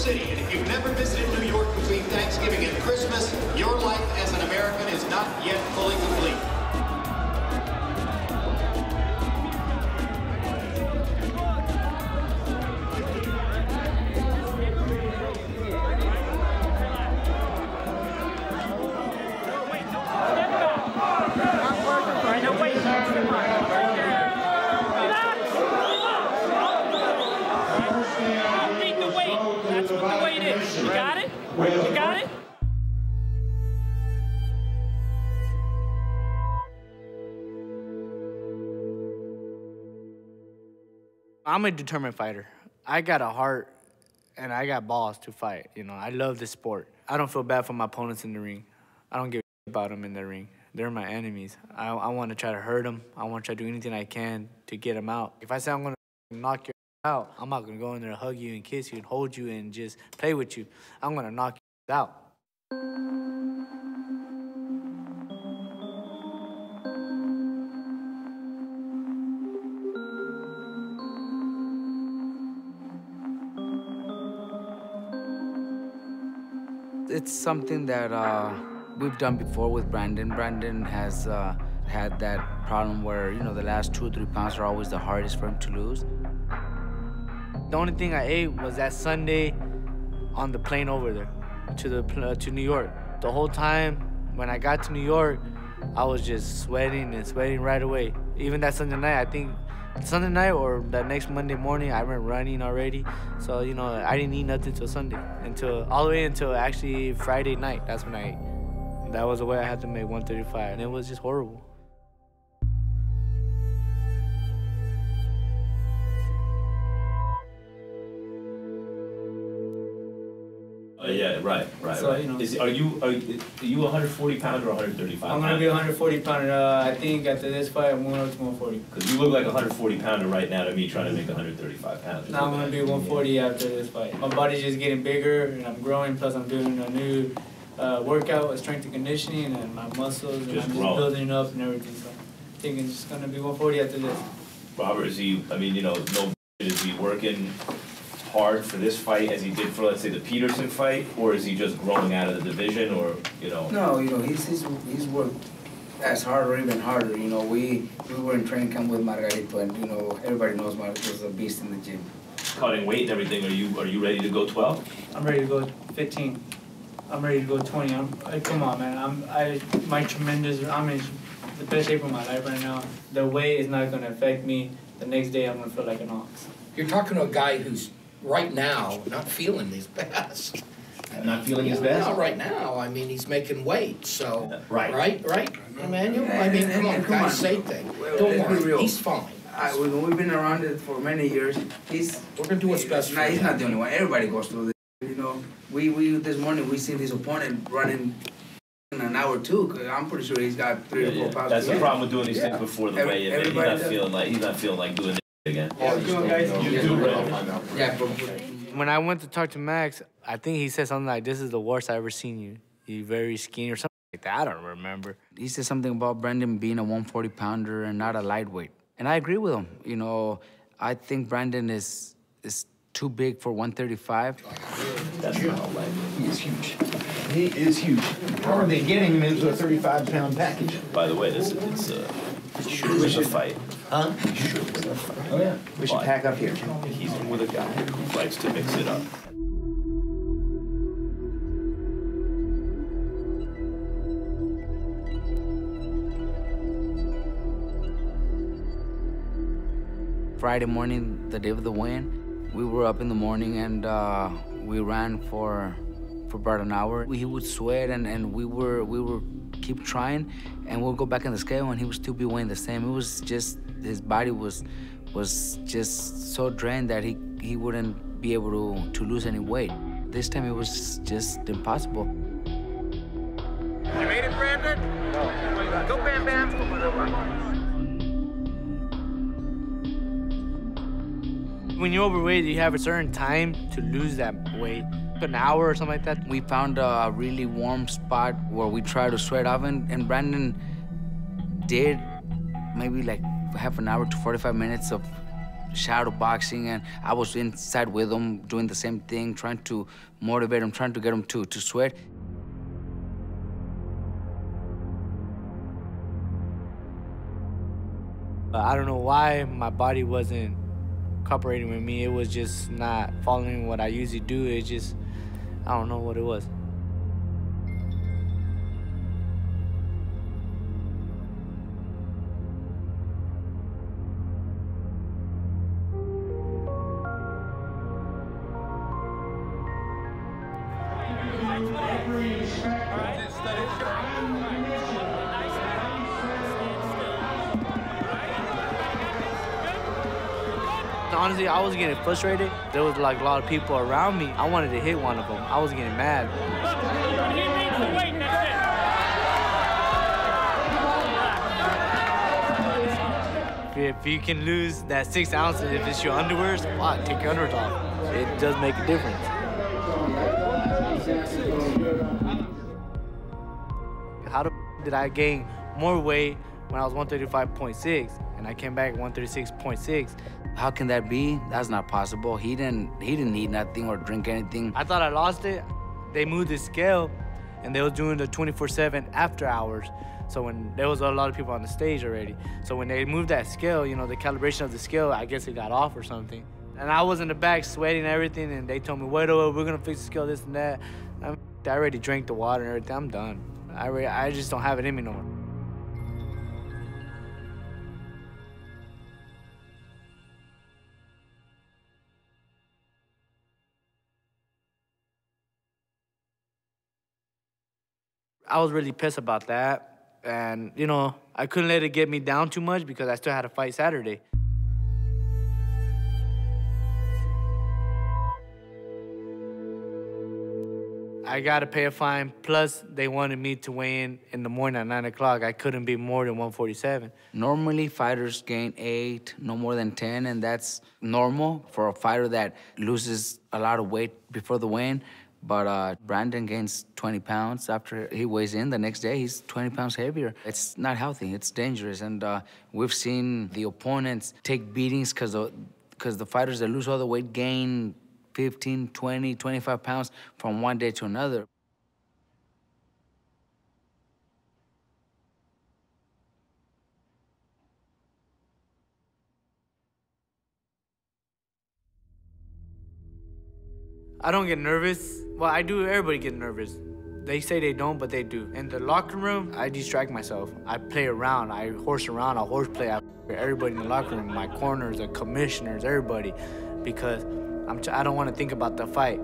City. And if you've never visited New York between Thanksgiving and Christmas, your life as an American is not yet fully complete. I'm a determined fighter. I got a heart and I got balls to fight. You know, I love this sport. I don't feel bad for my opponents in the ring. I don't give a about them in the ring. They're my enemies. I, I want to try to hurt them. I want to try to do anything I can to get them out. If I say I'm going to knock you out, I'm not going to go in there and hug you and kiss you and hold you and just play with you. I'm going to knock you out. It's something that uh, we've done before with Brandon. Brandon has uh, had that problem where, you know, the last two or three pounds are always the hardest for him to lose. The only thing I ate was that Sunday on the plane over there to the uh, to New York. The whole time when I got to New York, I was just sweating and sweating right away. Even that Sunday night, I think Sunday night or that next Monday morning, I went running already. So you know, I didn't eat nothing till Sunday, until all the way until actually Friday night. That's when I. That was the way I had to make 135, and it was just horrible. Uh, yeah, right, right, So, right. you know- Is, are you, are you are you 140 pound or 135 I'm gonna be 140 pounder. Uh, I think after this fight, I'm going up to 140. Because you look like 140 pounder right now to me trying to make 135 pounds. Now I'm gonna be 140 after this fight. My body's just getting bigger and I'm growing. Plus I'm doing a new uh, workout with strength and conditioning and my muscles and Just I'm just building up and everything. So I think it's just gonna be 140 after this. Robert, is he, I mean, you know, no, is he working hard for this fight as he did for, let's say, the Peterson fight? Or is he just growing out of the division or, you know? No, you know, he's, he's, he's worked as hard or even harder. You know, we, we were in training camp with Margarito and, you know, everybody knows Margarito's a beast in the gym. Cutting weight and everything, are you, are you ready to go 12? I'm ready to go 15. I'm ready to go 20. I'm, I, come on, man. I'm, I, my tremendous, I'm in the best shape of my life right now. The weight is not gonna affect me. The next day, I'm gonna feel like an ox. You're talking to a guy who's right now not feeling his best. Not feeling his Not best? right now. I mean, he's making weight, so. Right. Right, right, Emmanuel? I mean, come on, And- and come guys, on. say things. Well, Don't be worry, real. he's fine. I, we, we've been around it for many years. He's We're gonna do what's best Nah, for he's not the only one. Everybody goes through this. You know, we we this morning we see this opponent running in an hour too. Cause I'm pretty sure he's got three or four yeah. pounds. That's the problem with doing these things before the Every- weigh-in. He's not does. feeling like, he's not feeling like doing it again. Yeah, you doing, guys? You do, right? Yeah, but When I went to talk to Max, I think he said something like, "This is the worst I ever seen you. You very skinny or something like that. I don't remember." he said something about Brandon being a 140 pounder and not a lightweight, and I agree with him. You know, I think Brandon is is too big for 135. That's not like. He is huge. He is huge. How are they getting him into a 35 pound package? By the way, this it's uh, should win a fight. Huh? Should win a fight. Oh, yeah. We should But pack up here. He's with a guy who likes to mix it up. Friday morning, the day of the win, we were up in the morning and uh, we ran for for about an hour. He would sweat and, and we were we were keep trying and we'll go back in the scale and he would still be weighing the same. It was just his body was was just so drained that he he wouldn't be able to to lose any weight. This time it was just impossible. You made it, Brandon? Go, Bam Bam. When you're overweight, you have a certain time to lose that weight. An hour or something like that. We found a really warm spot where we tried to sweat off, and, and Brandon did maybe like half an hour to 45 minutes of shadow boxing, and I was inside with him doing the same thing, trying to motivate him, trying to get him to, to sweat. I don't know why my body wasn't cooperating with me. It was just not following what I usually do. It just, I don't know what it was. Honestly, I was getting frustrated. There was like a lot of people around me. I wanted to hit one of them. I was getting mad. If you can lose that six ounces, if it's your underwears, fuck, take your underwears off. It does make a difference. How the did I gain more weight when I was 135.6 and I came back 136.6? How can that be? That's not possible. He didn't he didn't eat nothing or drink anything. I thought I lost it. They moved the scale and they was doing the 24-7 after hours. So when there was a lot of people on the stage already. So when they moved that scale, you know, the calibration of the scale, I guess it got off or something. And I was in the back sweating and everything, and they told me, wait, a minute, we're gonna fix the scale, this and that. I'm, I already drank the water and everything. I'm done. I, already, I just don't have it in me no more. I was really pissed about that. And, you know, I couldn't let it get me down too much because I still had to fight Saturday. I got to pay a fine. Plus, they wanted me to weigh in in the morning at 9 o'clock. I couldn't be more than 147. Normally, fighters gain eight, no more than 10, and that's normal for a fighter that loses a lot of weight before the weigh-in. But uh, Brandon gains 20 pounds after he weighs in. The next day, he's 20 pounds heavier. It's not healthy. It's dangerous. And uh, we've seen the opponents take beatings because because the fighters that lose all the weight gain 15, 20, 25 pounds from one day to another. I don't get nervous. Well, I do. Everybody get nervous. They say they don't, but they do. In the locker room, I distract myself. I play around. I horse around. I horseplay. I everybody in the locker room, my corners, the commissioners, everybody, because I'm t- I don't want to think about the fight.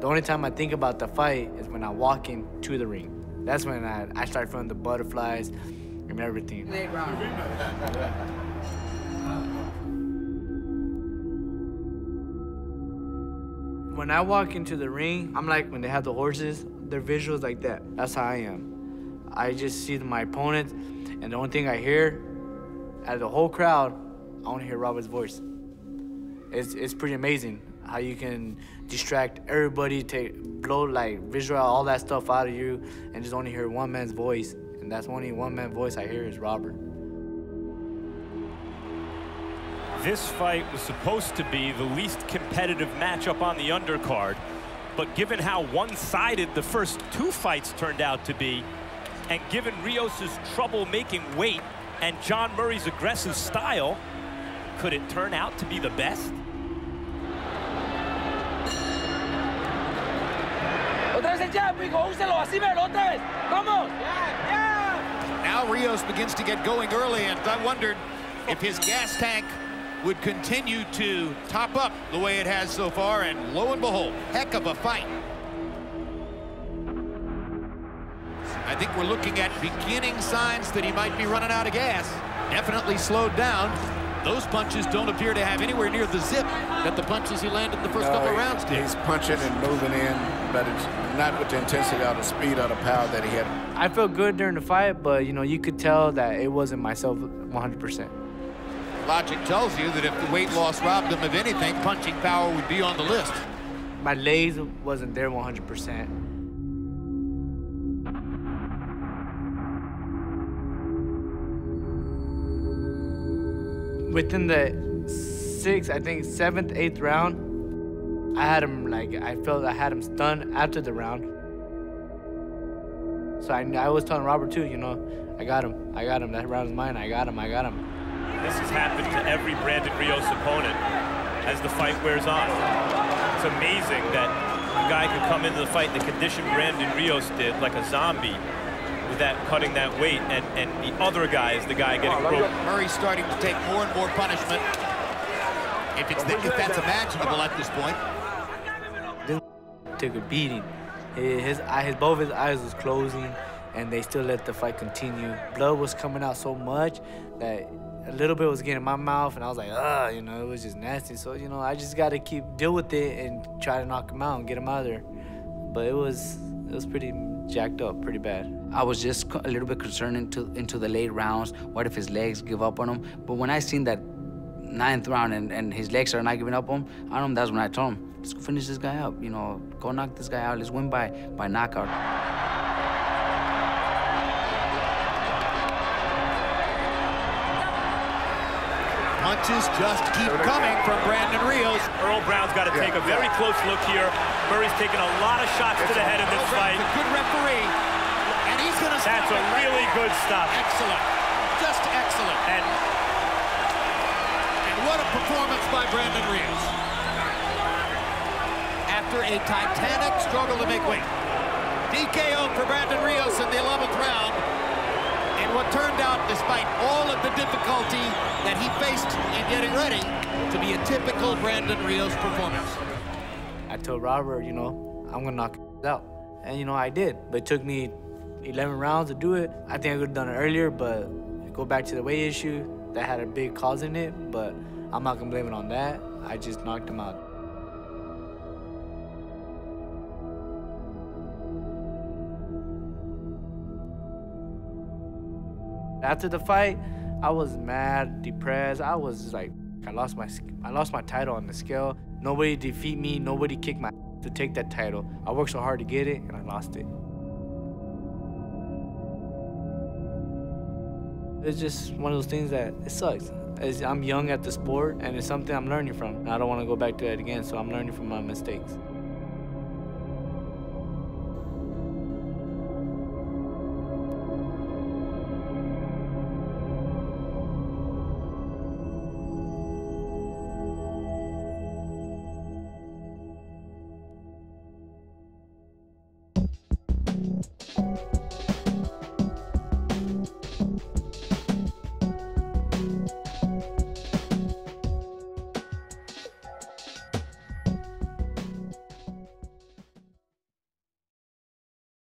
The only time I think about the fight is when I walk into the ring. That's when I, I start feeling the butterflies and everything. When I walk into the ring, I'm like when they have the horses, their visuals like that. That's how I am. I just see my opponent, and the only thing I hear out of the whole crowd, I to hear Robert's voice. It's, it's pretty amazing how you can distract everybody, take blow like visual all that stuff out of you, and just only hear one man's voice. And that's only one man's voice I hear is Robert. This fight was supposed to be the least competitive matchup on the undercard, but given how one-sided the first two fights turned out to be, and given Rios' trouble making weight and John Murray's aggressive style, could it turn out to be the best? Now Rios begins to get going early, and I wondered if his gas tank would continue to top up the way it has so far, and lo and behold, heck of a fight. I think we're looking at beginning signs that he might be running out of gas. Definitely slowed down. Those punches don't appear to have anywhere near the zip that the punches he landed the first No, couple he- rounds did. He's punching and moving in, but it's not with the intensity or the speed or the power that he had. I felt good during the fight, but you know, you could tell that it wasn't myself 100%. Logic tells you that if the weight loss robbed him of anything, punching power would be on the list. My legs wasn't there 100%. Within the sixth, I think seventh, eighth round, I had him like I felt I had him stunned after the round. So I, I was telling Robert too, you know, I got him, I got him. That round is mine. I got him, I got him. This has happened to every Brandon Rios opponent as the fight wears on. It's amazing that a guy could come into the fight in the condition Brandon Rios did, like a zombie, with that cutting that weight, and, and the other guy is the guy getting oh, broke. Murray's starting to take more and more punishment. If, it's if that's imaginable at this point. Took a beating. His, eye, his both his eyes was closing, and they still let the fight continue. Blood was coming out so much that a little bit was getting in my mouth, and I was like, ah, you know, it was just nasty. So you know, I just got to keep deal with it and try to knock him out and get him out of there. But it was it was pretty jacked up, pretty bad. I was just a little bit concerned into into the late rounds. What if his legs give up on him? But when I seen that ninth round and, and his legs are not giving up on him, on know. that's when I told him, let's go finish this guy up. You know, go knock this guy out. Let's win by by knockout. Punches just keep coming from Brandon Rios. Earl Brown's got to take a very close look here. Murray's taking a lot of shots to the head in this fight. A good referee, and he's going to That's a really good stop. Excellent. Just excellent. And, and what a performance by Brandon Rios. After a titanic struggle to make weight. TKO for Brandon Rios in the 11th round. What turned out, despite all of the difficulty that he faced in getting ready, to be a typical Brandon Rios performance. I told Robert, you know, I'm gonna knock out. And you know, I did. But it took me 11 rounds to do it. I think I could have done it earlier, but go back to the weight issue, that had a big cause in it, but I'm not gonna blame it on that. I just knocked him out. After the fight, I was mad, depressed. I was like, I lost my, I lost my title on the scale. Nobody defeat me. Nobody kicked my to take that title. I worked so hard to get it, and I lost it. It's just one of those things that it sucks. As I'm young at the sport, and it's something I'm learning from. I don't want to go back to that again, so I'm learning from my mistakes.